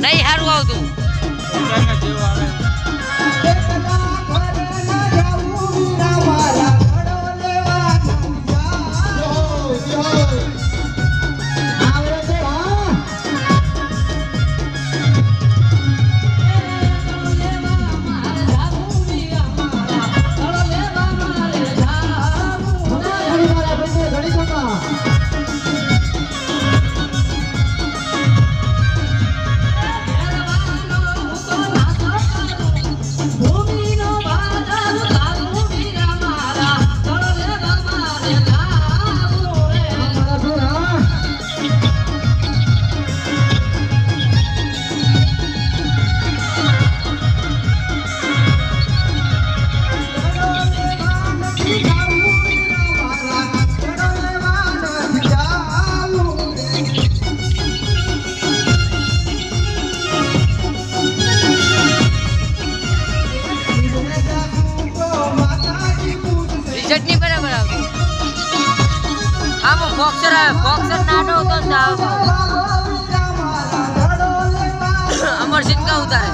નહીં સારું આવતું. ચટણી બરાબર આવતી આમાં બોક્સર બોક્સર નાનો હતો ને આવો અમરસિંહ કા ઉતારે